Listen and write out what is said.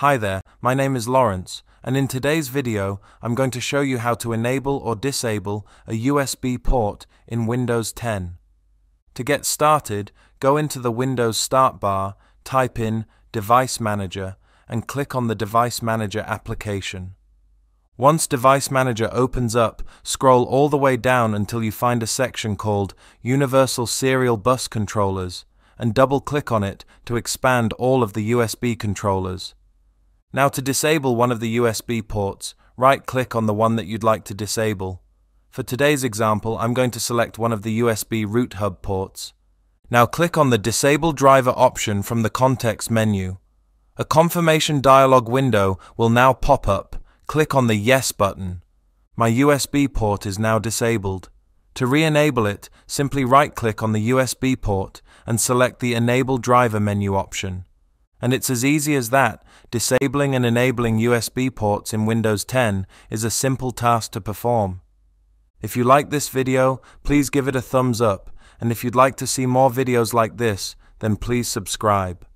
Hi there, my name is Laurence, and in today's video, I'm going to show you how to enable or disable a USB port in Windows 10. To get started, go into the Windows Start bar, type in Device Manager, and click on the Device Manager application. Once Device Manager opens up, scroll all the way down until you find a section called Universal Serial Bus Controllers, and double click on it to expand all of the USB controllers. Now to disable one of the USB ports, right-click on the one that you'd like to disable. For today's example, I'm going to select one of the USB root hub ports. Now click on the Disable Driver option from the context menu. A confirmation dialog window will now pop up. Click on the Yes button. My USB port is now disabled. To re-enable it, simply right-click on the USB port and select the Enable Driver menu option. And it's as easy as that. Disabling and enabling USB ports in Windows 10 is a simple task to perform. If you like this video, please give it a thumbs up, and if you'd like to see more videos like this, then please subscribe.